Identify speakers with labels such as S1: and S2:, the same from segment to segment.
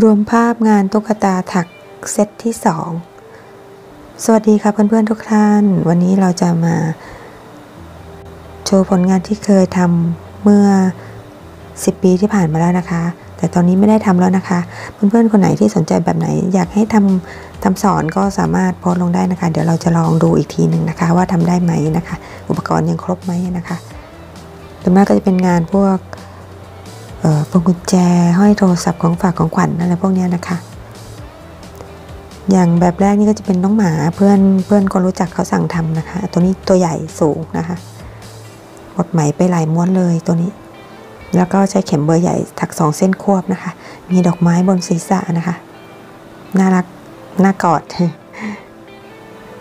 S1: รวมภาพงานตุ๊กตาถักเซตที่ 2 สวัสดีค่ะเพื่อนๆทุกท่าน วันนี้เราจะมา โชว์ผลงานที่เคยทำเมื่อ 10 ปีที่ผ่านมาแล้วนะคะ แต่ตอนนี้ไม่ได้ทำแล้วนะคะ เพื่อนๆคนไหนที่สนใจแบบไหน อยากให้ทำทำสอนก็สามารถโพสลงได้นะคะ เดี๋ยวเราจะลองดูอีกทีหนึ่งนะคะ ว่าทำได้ไหมนะคะ อุปกรณ์ยังครบไหมนะคะส่วนมากก็จะเป็นงานพวก พวงกุญแจห้อยโทรศัพท์ของฝากของขวัญอะไรพวกนี้นะคะ อย่างแบบแรกนี่ก็จะเป็นน้องหมาเพื่อนเพื่อนคนรู้จักเขาสั่งทำนะคะ ตัวนี้ตัวใหญ่สูงนะคะหมดไหมไปหลายม้วนเลยตัวนี้ แล้วก็ใช้เข็มเบอร์ใหญ่ถักสองเส้นควบนะคะ มีดอกไม้บนศีรษะนะคะ น่ารักน่ากอด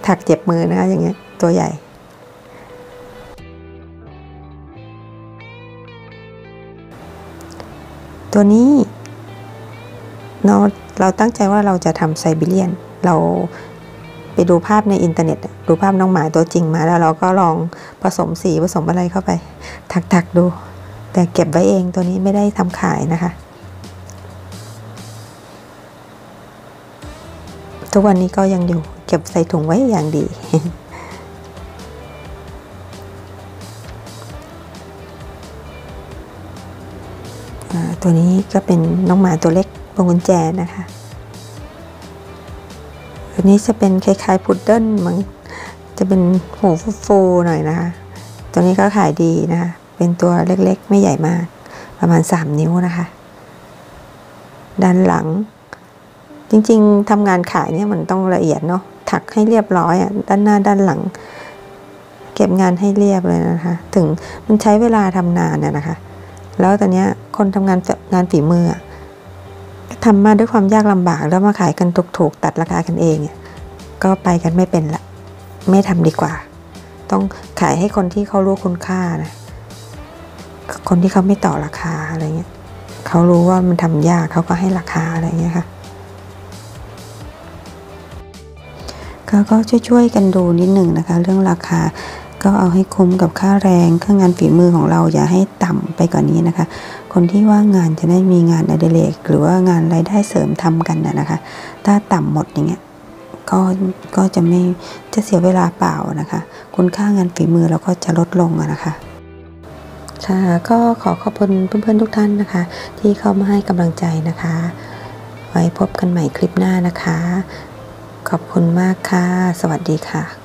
S1: ถักเจ็บมือนะคะอย่างเงี้ยตัวใหญ่ ตัวนี้เราเราตั้งใจว่าเราจะทำไซบีเรียน เราไปดูภาพในอินเทอร์เน็ต ดูภาพน้องหมาตัวจริงมาแล้วเราก็ลองผสมสีผสมอะไรเข้าไป ถักๆดู แต่เก็บไว้เองตัวนี้ไม่ได้ทำขายนะคะ ทุกวันนี้ก็ยังอยู่เก็บใส่ถุงไว้อย่างดี ตัวนี้ก็เป็นน้องหมาตัวเล็กพวงกุญแจนะคะตัวนี้จะเป็นคล้ายๆพุดเดิ้ลมั้งจะเป็นหูฟูๆหน่อยนะคะ ตัวนี้ก็ขายดีนะคะ เป็นตัวเล็กๆ ไม่ใหญ่มาก ประมาณ 3 นิ้วนะคะ ด้านหลัง จริงๆทำงานขายเนี่ยมันต้องละเอียดเนาะ ถักให้เรียบร้อยอะ ด้านหน้าด้านหลัง เก็บงานให้เรียบเลยนะคะ ถึงมันใช้เวลาทำนานน่ยนะคะ แล้วตอนนี้คนทำงานงานฝีมือทำมาด้วยความยากลำบากแล้วมาขายกันถูกๆ ตัดราคากันเองก็ไปกันไม่เป็นละไม่ทำดีกว่า ต้องขายให้คนที่เขารู้คุณค่านะคนที่เขาไม่ต่อราคาอะไรเงี้ยเขารู้ว่ามันทำยากเขาก็ให้ราคาอะไรเงี้ยค่ะก็ช่วยๆกันดูนิดหนึ่งนะคะ เรื่องราคา ก็เอาให้คุ้มกับค่าแรงค่างานฝีมือของเราอย่าให้ต่ำไปกว่านนี้นะคะ คนที่ว่างงานจะได้มีงานอดิเรกหรือว่างานรายได้เสริมทำกันนะนะคะ ถ้าต่ำหมดอย่างเงี้ยก็ก็จะไม่จะเสียเวลาเปล่านะคะ คุณค่างานฝีมือเราก็จะลดลงนะคะค่ะก็ขอขอบคุณเพื่อนๆทุกท่านนะคะ ที่เข้ามาให้กำลังใจนะคะ ไว้พบกันใหม่คลิปหน้านะคะ ขอบคุณมากค่ะ สวัสดีค่ะ